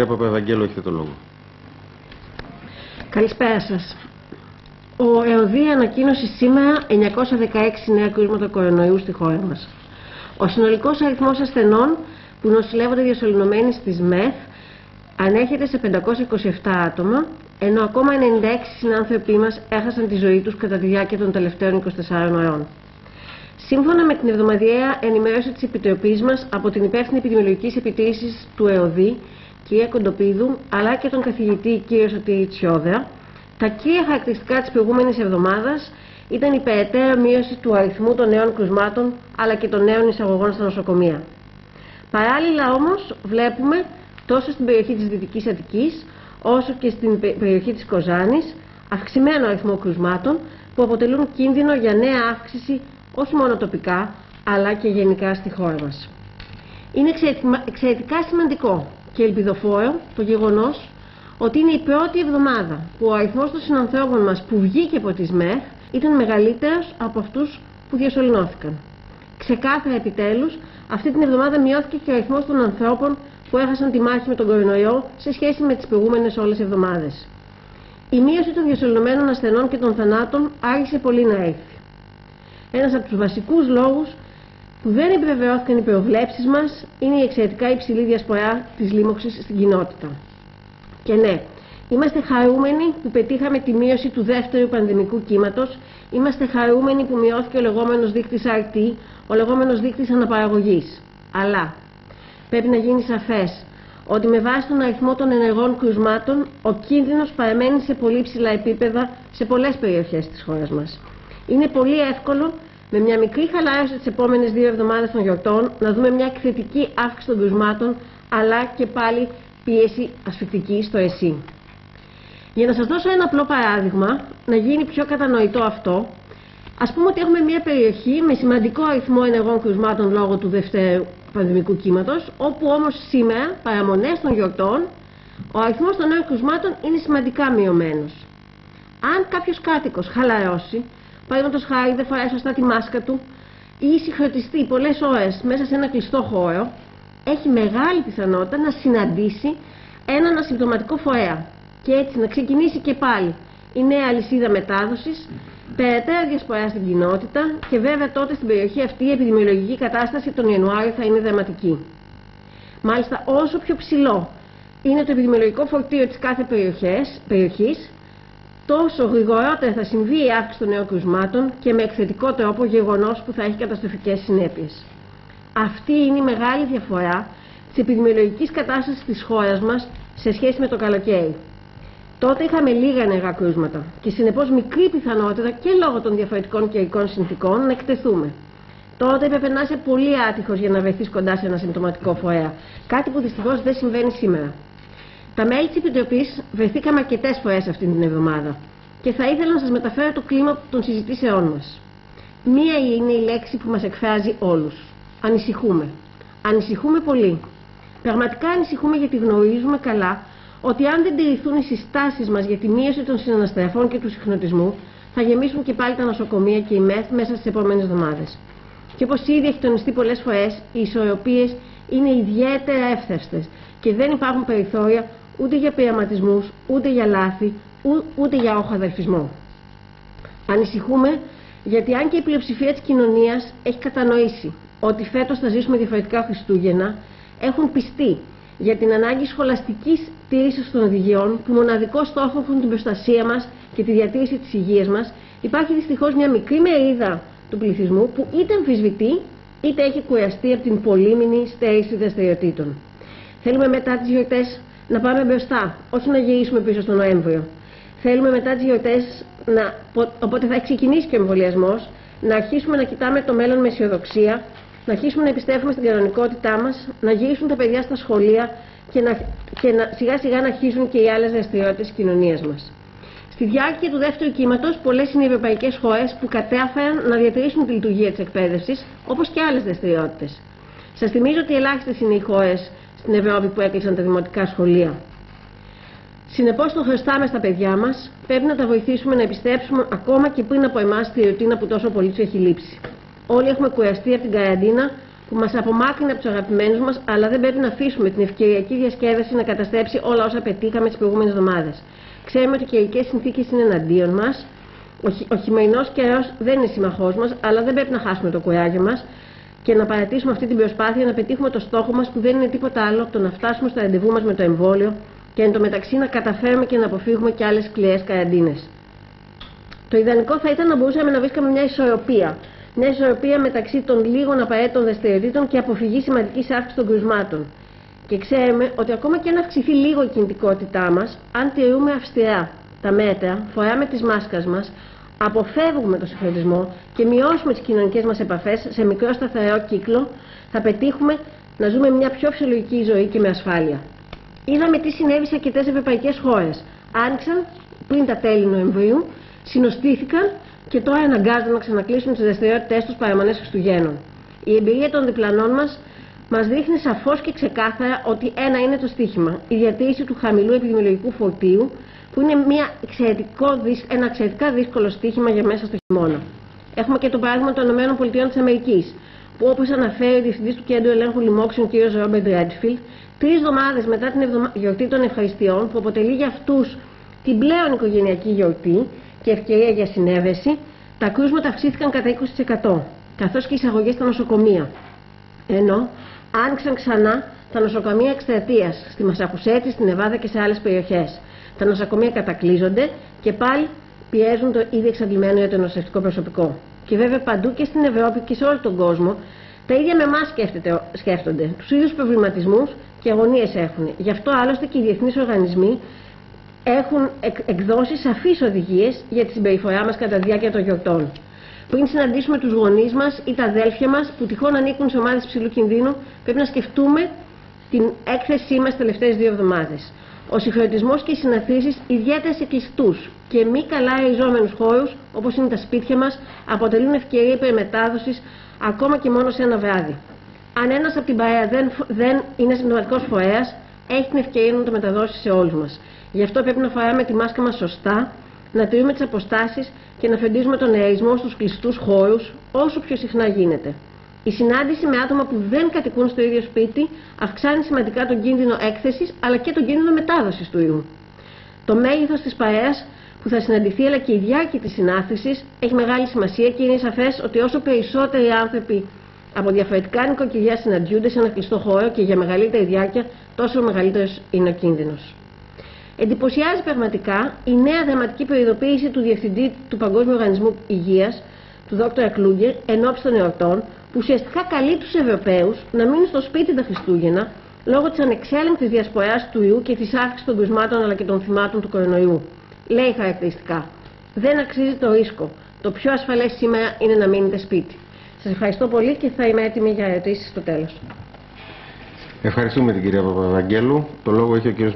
Κύριε Παπαδαγγέλου, έχετε το λόγο. Καλησπέρα σας. Ο ΕΟΔΗ ανακοίνωσε σήμερα 916 νέα κρούσματα κορονοϊού στη χώρα μας. Ο συνολικός αριθμός ασθενών που νοσηλεύονται διασωληνωμένοι στις ΜΕΘ ανέρχεται σε 527 άτομα, ενώ ακόμα 96 συνάνθρωποι μας έχασαν τη ζωή τους κατά τη διάρκεια των τελευταίων 24 ώρων. Σύμφωνα με την εβδομαδιαία ενημέρωση της Επιτροπής μας από την υπεύθυνη επιδημιολογικής επιτήρησης του ΕΟΔΗ, κυρία Κοντοπίδου, αλλά και τον καθηγητή κύριο Σωτήρη Τσιόδρα, τα κύρια χαρακτηριστικά της προηγούμενης εβδομάδας ήταν η περαιτέρω μείωση του αριθμού των νέων κρουσμάτων αλλά και των νέων εισαγωγών στα νοσοκομεία. Παράλληλα όμως βλέπουμε τόσο στην περιοχή της Δυτικής Αττικής όσο και στην περιοχή της Κοζάνης αυξημένο αριθμό κρουσμάτων που αποτελούν κίνδυνο για νέα αύξηση όχι μόνο τοπικά αλλά και γενικά στη χώρα μας. Είναι εξαιρετικά σημαντικό και ελπιδοφόρο το γεγονός ότι είναι η πρώτη εβδομάδα που ο αριθμός των συνανθρώπων μας που βγήκε από τις ΜΕΘ ήταν μεγαλύτερος από αυτούς που διασωληνώθηκαν. Ξεκάθαρα επιτέλους, αυτή την εβδομάδα μειώθηκε και ο αριθμός των ανθρώπων που έχασαν τη μάχη με τον κορονοϊό σε σχέση με τις προηγούμενες όλες εβδομάδες. Η μείωση των διασωληνωμένων ασθενών και των θανάτων άρχισε πολύ να έρθει. Ένας από τους βασικούς λόγους που δεν επιβεβαιώθηκαν οι προβλέψεις μας είναι η εξαιρετικά υψηλή διασπορά της λίμωξης στην κοινότητα. Και ναι, είμαστε χαρούμενοι που πετύχαμε τη μείωση του δεύτερου πανδημικού κύματος, είμαστε χαρούμενοι που μειώθηκε ο λεγόμενος δείκτης RT, ο λεγόμενος δείκτης αναπαραγωγής. Αλλά πρέπει να γίνει σαφές ότι με βάση τον αριθμό των ενεργών κρουσμάτων ο κίνδυνος παραμένει σε πολύ ψηλά επίπεδα σε πολλές περιοχές της χώρας μας. Είναι πολύ εύκολο με μια μικρή χαλάρωση τις επόμενες δύο εβδομάδες των γιορτών να δούμε μια εκθετική αύξηση των κρουσμάτων αλλά και πάλι πίεση ασφυκτική στο ΕΣΥ. Για να σας δώσω ένα απλό παράδειγμα, να γίνει πιο κατανοητό αυτό, ας πούμε ότι έχουμε μια περιοχή με σημαντικό αριθμό ενεργών κρουσμάτων λόγω του δευτέρου πανδημικού κύματος, όπου όμως σήμερα, παραμονές των γιορτών, ο αριθμός των νέων κρουσμάτων είναι σημαντικά μειωμένος. Αν κάποιος κάτοικος χαλαρώσει, παραδείγματος χάρη δεν φοράει σωστά τη μάσκα του ή συγχρονιστεί πολλές ώρες μέσα σε ένα κλειστό χώρο, έχει μεγάλη πιθανότητα να συναντήσει έναν ασυμπτωματικό φορέα και έτσι να ξεκινήσει και πάλι η νέα αλυσίδα μετάδοσης, περαιτέρω διασπορά στην κοινότητα και βέβαια τότε στην περιοχή αυτή η επιδημιολογική κατάσταση τον Ιανουάριο θα είναι δραματική. Μάλιστα, όσο πιο ψηλό είναι το επιδημιολογικό φορτίο της κάθε περιοχής, τόσο γρηγορότερα θα συμβεί η αύξηση των νέων κρουσμάτων και με εκθετικό τρόπο γεγονός που θα έχει καταστροφικές συνέπειες. Αυτή είναι η μεγάλη διαφορά της επιδημιολογικής κατάστασης της χώρας μας σε σχέση με το καλοκαίρι. Τότε είχαμε λίγα νεγά κρούσματα και συνεπώς μικρή πιθανότητα και λόγω των διαφορετικών καιρικών συνθήκων να εκτεθούμε. Τότε έπρεπε να είσαι πολύ άτυχος για να βρεθείς κοντά σε ένα συμπτωματικό φορέα. Κάτι που δυστυχώς δεν συμβαίνει σήμερα. Τα μέλη της Επιτροπής βρεθήκαμε αρκετές φορές αυτή την εβδομάδα και θα ήθελα να σας μεταφέρω το κλίμα των συζητήσεών μας. Μία είναι η λέξη που μας εκφράζει όλους. Ανησυχούμε. Ανησυχούμε πολύ. Πραγματικά ανησυχούμε γιατί γνωρίζουμε καλά ότι αν δεν τηρηθούν οι συστάσεις μας για τη μείωση των συναναστραφών και του συχνοτισμού, θα γεμίσουν και πάλι τα νοσοκομεία και οι ΜΕΘ μέσα στις επόμενες εβδομάδες. Και όπως ήδη έχει τονιστεί πολλές φορές, οι ισορροπίες είναι ιδιαίτερα εύθευστε και δεν υπάρχουν περιθώρια ούτε για πειραματισμούς, ούτε για λάθη, ούτε για οχαδερφισμό. Ανησυχούμε γιατί αν και η πλειοψηφία της κοινωνίας έχει κατανοήσει ότι φέτος θα ζήσουμε διαφορετικά Χριστούγεννα, έχουν πιστεί για την ανάγκη σχολαστικής τήρησης των οδηγιών που μοναδικό στόχο έχουν την προστασία μας και τη διατήρηση της υγείας μας, υπάρχει δυστυχώς μια μικρή μερίδα του πληθυσμού που είτε αμφισβητεί είτε έχει κουραστεί από την πολύμηνη στέρηση δραστηριοτήτων. Θέλουμε μετά τις γιορτές να πάμε μπροστά, όχι να γυρίσουμε πίσω στο Νοέμβριο. Θέλουμε μετά τις γιορτές, οπότε θα έχει ξεκινήσει και ο εμβολιασμός, να αρχίσουμε να κοιτάμε το μέλλον με αισιοδοξία, να αρχίσουμε να επιστρέφουμε στην κανονικότητά μας, να γυρίσουν τα παιδιά στα σχολεία και, να, και να, σιγά σιγά να αρχίσουν και οι άλλες δραστηριότητες της κοινωνίας μας. Στη διάρκεια του δεύτερου κύματος, πολλές είναι οι ευρωπαϊκές χώρες που κατάφεραν να διατηρήσουν τη λειτουργία της εκπαίδευσης, όπως και άλλες δραστηριότητες. Σας θυμίζω ότι ελάχιστες είναι οι χώρες στην Ευρώπη που έκλεισαν τα δημοτικά σχολεία. Συνεπώς, το χρωστάμε στα παιδιά μας, πρέπει να τα βοηθήσουμε να επιστρέψουμε ακόμα και πριν από εμάς τη ρουτίνα που τόσο πολύ τους έχει λείψει. Όλοι έχουμε κουραστεί από την καραντίνα, που μας απομάκρυνε από τους αγαπημένους μας, αλλά δεν πρέπει να αφήσουμε την ευκαιριακή διασκέδαση να καταστρέψει όλα όσα πετύχαμε τις προηγούμενες εβδομάδες. Ξέρουμε ότι οι καιρικές συνθήκες είναι εναντίον μας. Ο, ο χειμερινός καιρός δεν είναι σύμμαχό μας, αλλά δεν πρέπει να χάσουμε το κουράγιο μας και να παρατήσουμε αυτή την προσπάθεια να πετύχουμε το στόχο μας που δεν είναι τίποτα άλλο από το να φτάσουμε στο ραντεβού μας με το εμβόλιο και εν τω μεταξύ να καταφέρουμε και να αποφύγουμε και άλλες σκληρέ καραντίνες. Το ιδανικό θα ήταν να μπορούσαμε να βρίσκαμε μια ισορροπία. Μια ισορροπία μεταξύ των λίγων απαραίτητων δραστηριοτήτων και αποφυγής σημαντικής αύξησης των κρουσμάτων. Και ξέρουμε ότι ακόμα και αν αυξηθεί λίγο η κινητικότητά μας, αν τηρούμε αυστηρά τα μέτρα, φοράμε τις μάσκες μας, αποφεύγουμε το συγχρονισμό και μειώσουμε τις κοινωνικές μας επαφές σε μικρό σταθερό κύκλο, θα πετύχουμε να ζούμε μια πιο φυσιολογική ζωή και με ασφάλεια. Είδαμε τι συνέβη σε αρκετές ευρωπαϊκές χώρες. Άνοιξαν πριν τα τέλη Νοεμβρίου, συνοστήθηκαν και τώρα αναγκάζονται να ξανακλείσουν τις δραστηριότητέ τους παραμονές Χριστουγέννων. Η εμπειρία των διπλανών μας μας δείχνει σαφώς και ξεκάθαρα ότι ένα είναι το στίχημα. Η διατήρηση του χαμηλού επιδημιολογικού φορτίου, που είναι μια εξαιρετικό, ένα εξαιρετικά δύσκολο στίχημα για μέσα στο χειμώνα. Έχουμε και το παράδειγμα των ΗΠΑ, που όπως αναφέρει ο Διευθυντής του Κέντρου Ελέγχου Λοιμόξεων, κ. Ρόμπερτ Ρέντφιλτ, τρεις εβδομάδες μετά την γιορτή των ευχαριστειών, που αποτελεί για αυτούς την πλέον οικογενειακή γιορτή και ευκαιρία για συνέβεση, τα κρούσματα αυξήθηκαν κατά 20%, καθώς και οι εισαγωγές στα νοσοκομεία. Ενώ άνοιξαν ξανά τα νοσοκομεία εξτρατείας στη Μασαχουσέτη, στην Εβάδα και σε άλλες περιοχές. Τα νοσοκομεία κατακλείζονται και πάλι πιέζουν το ήδη εξαντλημένο για το νοσευτικό προσωπικό. Και βέβαια παντού και στην Ευρώπη και σε όλο τον κόσμο τα ίδια με εμάς σκέφτονται. Τους ίδιους προβληματισμούς και αγωνίες έχουν. Γι' αυτό άλλωστε και οι διεθνείς οργανισμοί έχουν εκδώσει σαφείς οδηγίες για τη συμπεριφορά μας κατά τη διάρκεια των γιορτών. Πριν συναντήσουμε τους γονείς μας ή τα αδέλφια μας που τυχόν ανήκουν σε ομάδες ψηλού κινδύνου, πρέπει να σκεφτούμε την έκθεσή μας τις τελευταίες δύο εβδομάδες. Ο συγχρονισμός και οι συναθρήσεις, ιδιαίτερα σε κλειστούς και μη καλά ριζόμενους χώρους, όπως είναι τα σπίτια μας, αποτελούν ευκαιρία υπερμετάδοσης ακόμα και μόνο σε ένα βράδυ. Αν ένας από την παρέα δεν, δεν είναι συμπτωματικό φορέας, έχει την ευκαιρία να το μεταδώσει σε όλους μας. Γι' αυτό πρέπει να φοράμε τη μάσκα μας σωστά, να τηρούμε τις αποστάσεις και να φροντίζουμε τον νεαρισμό στους κλειστούς χώρους όσο πιο συχνά γίνεται. Η συνάντηση με άτομα που δεν κατοικούν στο ίδιο σπίτι αυξάνει σημαντικά τον κίνδυνο έκθεσης αλλά και τον κίνδυνο μετάδοσης του ιού. Το μέγεθος της παρέας που θα συναντηθεί αλλά και η διάρκεια της συνάθρησης έχει μεγάλη σημασία και είναι σαφές ότι όσο περισσότεροι άνθρωποι από διαφορετικά νοικοκυριά συναντιούνται σε ένα κλειστό χώρο και για μεγαλύτερη διάρκεια, τόσο μεγαλύτερος είναι ο κίνδυνος. Εντυπωσιάζει πραγματικά η νέα δραματική προειδοποίηση του Διευθυντή του Παγκόσμιου Οργανισμού Υγείας, του Δ. Κλούγκερ, εν ώψη των εορτών, που ουσιαστικά καλεί τους Ευρωπαίους να μείνουν στο σπίτι τα Χριστούγεννα λόγω της ανεξέλεγκτης διασποράς του ιού και της αύξησης των κρουσμάτων αλλά και των θυμάτων του κορονοϊού. Λέει χαρακτηριστικά. Δεν αξίζει το ρίσκο. Το πιο ασφαλές σήμερα είναι να μείνετε σπίτι. Σας ευχαριστώ πολύ και θα είμαι έτοιμη για ερωτήσεις στο τέλος. Ευχαριστούμε την κυρία Παπαδαγγέλου. Το λόγο έχει ο κύριος